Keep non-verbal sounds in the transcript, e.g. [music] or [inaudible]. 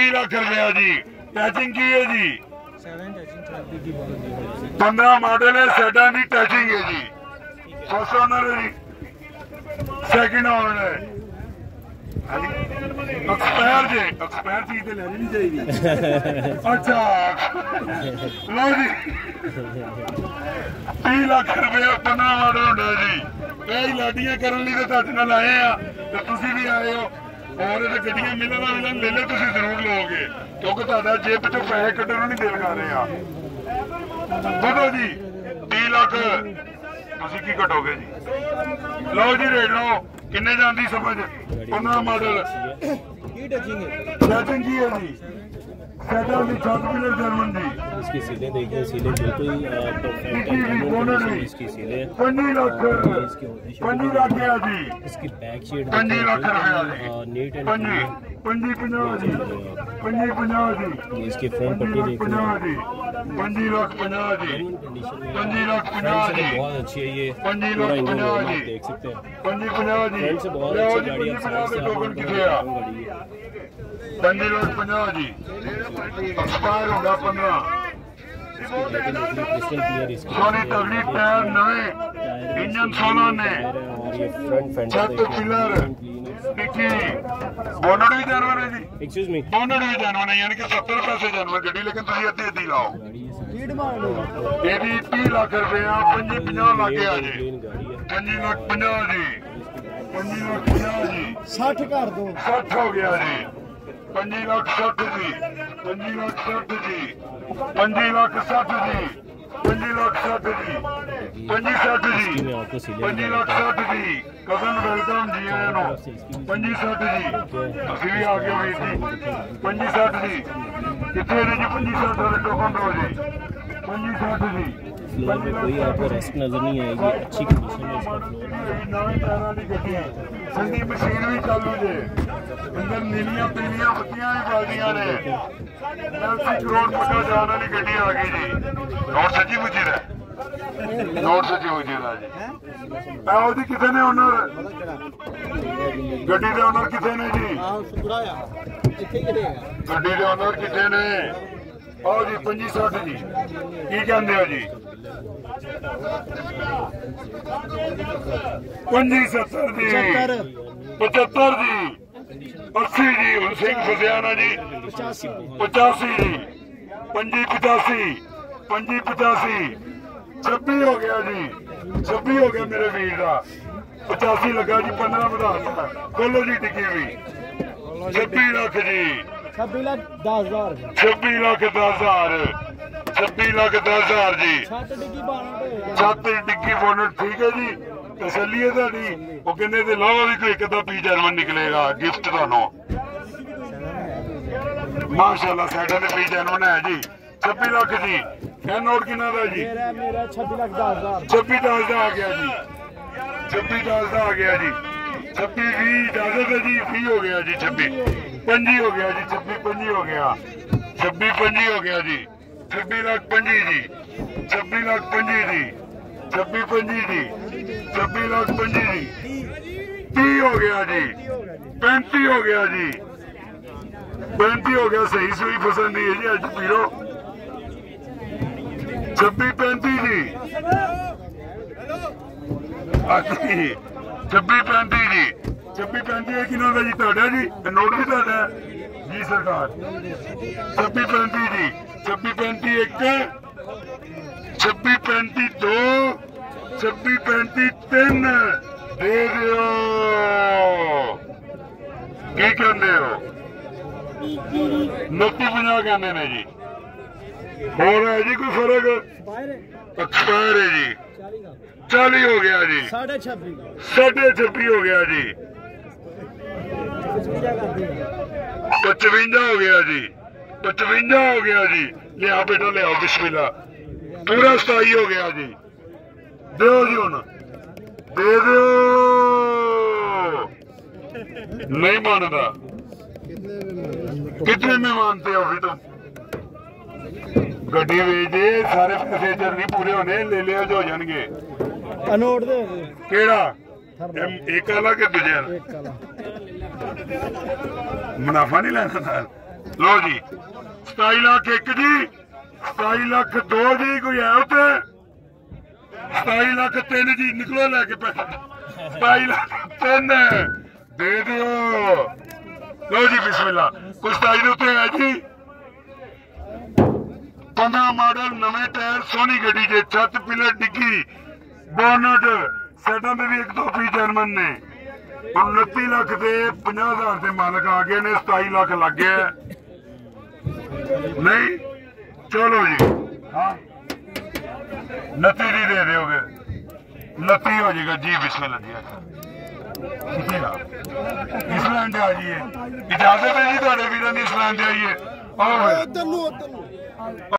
30 ਲੱਖ ਰੁਪਇਆ ਜੀ। ਟੈਚਿੰਗ ਕੀ ਹੈ ਜੀ? 7 ਟਚਿੰਗ 12 ਦੀ ਬੋਲ 15 ਮਾਡਲ ਹੈ ਸੈਡਾਂ ਦੀ ਟੈਚਿੰਗ ਹੈ ਜੀ। ਫਸਟ ਓਨਰ ਹੈ ਜੀ। ਸੈਕਿੰਡ ਓਨਰ ਹੈ। ਐਕਸਪਾਇਰ ਜੇ ਐਕਸਪਾਇਰ ਚੀਜ਼ ਤੇ ਲੈਣੀ ਨਹੀਂ ਚਾਹੀਦੀ। [laughs] ਅੱਛਾ। ਲਓ ਜੀ। 30 ਲੱਖ ਰੁਪਏ 15 ਮਾਡਲ ਹੁੰਦਾ ਜੀ। ਇਹ ਲਾਡੀਆਂ ਕਰਨ ਲਈ ਤਾਂ ਤੁਹਾਡੇ ਨਾਲ ਆਏ ਆ। ਤੇ ਤੁਸੀਂ ਵੀ ਆਏ ਹੋ। ਹੋਰ ਇਹ ਗੱਡੀਆਂ ਮਿਲਣ ਵਾਲੀਆਂ ਲੈ ਲੈ ਤੁਸੀਂ ਜ਼ਰੂਰ ਲਓਗੇ। ਕਿਉਂਕਿ ਤੁਹਾਡਾ ਜੇਬ ਚੋਂ ਪੈਸੇ ਕੱਢਣ ਨੂੰ ਨਹੀਂ ਦਿਲ ਕਰ ਰਿਹਾ ਬੋਲੋ ਜੀ 30 ਲੱਖ। ਤੁਸੀਂ ਕੀ ਘਟੋਗੇ ਜੀ? ਲਓ ਜੀ, ਰੇਟ ਲਓ। ਕਿੰਨੇ ਜਾਂਦੀ ਸਮਝ? 15 ਮਾਡਲ। اس کی سیلیں اس کی سیلیں۔ اس کی بیک بہت اچھی ہے یہ۔ پنجی لاکھ پناہ جی۔ دیکھ سکتے ہیں۔ بہت اچھی ਬੰਦੇ ਰੋਡ 50 ਜੀ। ਐਕਸਪਾਇਰ ਹੁੰਦਾ 15 ਸੋਨੇ ਤਗੜੀ ਟਾਇਰ ਨਵੇਂ ਇੰਜਨ ਸੋਨਾ ਨੇ। ਛੱਤ ਪਿਲਰ ਪਿੱਛੇ ਬੋਨਡ ਜਾਨਵਰ ਹੈ ਜੀ। ਐਕਸਕਿਊਜ਼ ਮੀ ਬੋਨਡ ਜਾਨਵਰ ਹੈ ਯਾਨੀ ਕਿ 70 ਪੈਸੇ ਜਾਨਵਰ ਗੱਡੀ ਲੇਕਿਨ ਤੁਸੀਂ ਅੱਧੀ ਅੱਧੀ ਲਾਓ। ਇਹਦੀ 30 ਲੱਖ ਰੁਪਇਆ 50 50 ਲੱਖ ਆ ਜੀ। 5 ਲੱਖ 50 ਜੀ। ਪੰਜੀ ਲੱਖ 50 ਜੀ 60 ਕਰ ਦੋ। 60 ਹੋ ਗਿਆ ਜੀ। ਪੰਜੀ ਲੱਖ 60 ਜੀ। ਪੰਜੀ ਲੱਖ 60 ਜੀ। ਪੰਜੀ ਲੱਖ 60 ਜੀ। ਪੰਜੀ ਲੱਖ ਸੱਤ ਜੀ। ਪੰਜੀ ਸੱਤ ਜੀ। ਪੰਜੀ ਲੱਖ ਸੱਤ ਜੀ। ਕਜ਼ਨ ਵੈਲਕਮ ਜੀ ਆਇਆਂ ਨੂੰ ਪੰਜੀ ਸੱਤ ਜੀ। ਤੁਸੀਂ ਵੀ ਆ ਗਏ ਹੋਏ ਜੀ। ਪੰਜੀ ਸੱਤ ਜੀ। ਕਿੱਥੇ ਨੇ ਜੀ ਪੰਜੀ ਸੱਤ ਦਾ ਟੋਕਨ ਦੋ ਜੀ। ਪੰਜੀ ਸੱਤ ਜੀ। फ्लोर में कोई आपको रेस्ट नजर नहीं आएगी अच्छी कंडीशन में इसका फ्लोर ਨਵੇਂ ਟਾਇਰਾਂ ਦੀ ਗੱਡੀ ਸੰਦੀ ਮਸ਼ੀਨ ਵੀ ਚਾਲੂ ਜੇ ਅੰਦਰ ਨੀਲੀਆਂ ਪੀਲੀਆਂ ਬੱਤੀਆਂ ਵੀ ਬਲਦੀਆਂ ਨੇ ਨਲਸੀ ਕਰੋੜ ਪੱਕਾ ਜਾਣ ਵਾਲੀ ਗੱਡੀ ਆ ਗਈ ਜੀ ਨੋਟ ਸੱਚੀ ਮੁੱਚੀ ਦਾ ਨੋਟ ਸੱਚੀ ਮੁੱਚੀ ਦਾ ਜੀ ਆ ਉਹਦੀ ਕਿੱਥੇ ਨੇ ਓਨਰ ਗੱਡੀ ਦੇ ਓਨਰ ਕਿੱਥੇ ਨੇ ਜੀ ਆਹ ਸੁਧਰਾ ਆ ਇੱਥੇ ਕਿਹੜੇ ਆ ਗੱਡੀ ਦੇ ਓਨਰ ਕਿੱਥੇ ਨੇ ਆਓ ਜੀ 25 60 ਜੀ ਕੀ ਕਹਿੰਦੇ ਹੋ ਜੀ 25 70 ਜੀ 75 75 ਜੀ 80 ਜੀ ਹੁਣ ਸਿੰਘ ਫਸਿਆਣਾ ਜੀ। 85 85 ਜੀ 25 85 25 85 26 ਹੋ ਗਿਆ ਜੀ। 26 ਹੋ ਗਿਆ ਮੇਰੇ ਵੀਰ ਦਾ। 85 ਲੱਗਾ ਜੀ 15 ਵਧਾਤਾ ਖੋਲੋ ਜੀ ਟਿੱਕੀ ਵੀ। 26 ਲੱਖ ਜੀ। 26 ਲੱਖ 10000 26 ਲੱਖ 10000 26 ਲੱਖ 10000 ਜੀ। ਛੱਤ ਡਿੱਗੀ ਬਾਣਾ ਤੇ। ਛੱਤ ਦੀ ਡਿੱਗੀ ਬੋਨਟ ਠੀਕ ਹੈ ਜੀ। ਤਸੱਲੀ ਹੈ ਤੁਹਾਡੀ ਉਹ ਕਹਿੰਦੇ ਤੇ ਲਾਵਾ ਵੀ ਕੋਈ ਇੱਕ ਅੱਧਾ ਪੀ ਜਰਮਨ ਨਿਕਲੇਗਾ ਗਿਫਟ ਤੁਹਾਨੂੰ। ਮਾਸ਼ਾਅੱਲਾ ਸਾਡਾ ਤੇ ਪੀ ਜਰਮਨ ਹੈ ਜੀ। 26 ਲੱਖ ਜੀ। ਇਹ ਨੋਟ ਕਿੰਨਾ ਦਾ ਜੀ? ਮੇਰਾ ਮੇਰਾ 26 ਲੱਖ 10000 26 ਦਸ ਦਾ ਆ ਗਿਆ ਜੀ। 26 ਦਸ ਦਾ ਆ ਗਿਆ ਜੀ। 26 20 ਇਜਾਜ਼ਤ ਹੈ ਜੀ 20 ਹੋ ਗਿਆ ਜੀ 26 25 ਹੋ ਗਿਆ ਜੀ 26 25 ਹੋ ਗਿਆ। 26 25 ਹੋ ਗਿਆ ਜੀ। 26 ਲੱਖ 25 ਜੀ। 26 ਲੱਖ 25 ਜੀ। 26 25 ਜੀ। 26 ਲੱਖ 25 ਜੀ। 30 ਹੋ ਗਿਆ ਜੀ। 35 ਹੋ ਗਿਆ ਜੀ। 35 ਹੋ ਗਿਆ। ਸਹੀ ਸੂਈ ਫਸਣ ਦੀ ਹੈ ਜੀ ਅੱਜ ਪੀਰੋ। 26 35 ਜੀ। ਹਾਂਜੀ 26 35 ਜੀ। 26 35 ਇਹ ਕਿਹਨਾਂ ਦਾ ਜੀ? ਤੁਹਾਡਾ ਜੀ? ਨੋਟ ਵੀ ਤੁਹਾਡਾ ਜੀ ਸਰਕਾਰ। 26 35 ਜੀ। 26 35 ਇੱਕ 26 35 ਦੋ 26 35 ਤਿੰਨ। ਦੇ ਦਿਓ। ਕੀ ਕਹਿੰਦੇ ਹੋ? 29 50 ਕਹਿੰਦੇ ਨੇ ਜੀ। ਹੋਰ ਹੈ ਜੀ ਕੋਈ ਫ਼ਰਕ? ਐਕਸਪਾਇਰ ਹੈ ਜੀ। 40 ਦਾ 40 ਹੋ ਗਿਆ ਜੀ। 26 ਦਾ ਸਾਢੇ 26 ਹੋ ਗਿਆ ਜੀ। 55 ਕਰ ਦੇ 55 ਹੋ ਗਿਆ ਜੀ। 55 ਹੋ ਗਿਆ ਜੀ। ਲਿਆ ਬੇਟਾ ਲਿਆਓ ਬਿਸਮਿਲ੍ਲਾ। ਪੂਰਾ 27 ਹੋ ਗਿਆ ਜੀ। ਦਿਓ ਜੀ ਹੁਣ। ਦੇ ਦਿਓ। ਨਹੀਂ ਮੰਨਦਾ। ਕਿਤਨੇ ਮਹਿਮਾਨ ਤੇ ਹੋ ਵੀ ਗੱਡੀ ਵੇਚ ਦੇ ਸਾਰੇ ਪ੍ਰੋਸੀਜਰ ਨਹੀਂ ਪੂਰੇ ਹੋਣੇ ਲੈ ਲਿਆ ਜੋ ਹੋ ਜਾਣਗੇ। ਅਨੋਟ ਦੇ ਕਿਹੜਾ? ਇੱਕ ਵਾਲਾ ਕਿ ਦੂਜੇ ਵਾਲਾ? ਮੁਨਾਫਾ ਨਹੀਂ ਲੈਣਾ ਲੋ ਜੀ 27 ਲੱਖ ਇੱਕ ਜੀ 27 ਲੱਖ ਦੋ ਜੀ ਕੋਈ ਹੈ ਉੱਤੇ 27 ਲੱਖ ਤਿੰਨ ਜੀ ਨਿਕਲੋ ਲੈ ਕੇ ਪੈਸੇ। 27 ਲੱਖ ਤਿੰਨ ਦੇ ਦਿਓ। ਲੋ ਜੀ, ਬਿਸਮਿਲ੍ਲਾ। ਕੁਛ 27 ਦੇ ਉੱਤੇ ਹੈ ਜੀ? 15 ਮਾਡਲ, ਨਵੇਂ ਟਾਇਰ, ਸੋਹਣੀ ਗੱਡੀ ਜੇ, ਛੱਤ ਪਿਲਰ, ਡਿੱਗੀ, ਬੋਨਟ। ਸੈਟਾਂ ਦੇ ਵੀ ਇੱਕ ਦੋ ਪੀ ਜਰਮਨ ਨੇ। 29 ਲੱਖ ਦੇ 50000 ਦੇ ਮਾਲਕ ਆ ਗਏ ਨੇ 27 ਲੱਖ ਲੱਗ ਗਿਆ। ਨਹੀਂ, ਚਲੋ ਜੀ। ਹਾਂ। 29 ਦੇ ਦਿਓਗੇ। 29 ਹੋ ਜਾਏਗਾ, ਜੀ ਬਿਸਮਿਲ੍ਲਾ ਜੀ ਕਿੱਥੇ ਆ ਇਸਲਾਮ ਦੇ ਆ ਇਜਾਜ਼ਤ ਹੈ ਜੀ ਤੁਹਾਡੇ ਵੀਰਾਂ ਦੀ ਇਸਲਾਮ ਦੇ ਆਈਏ ਆਓ ਫਿਰ। ਉਧਰ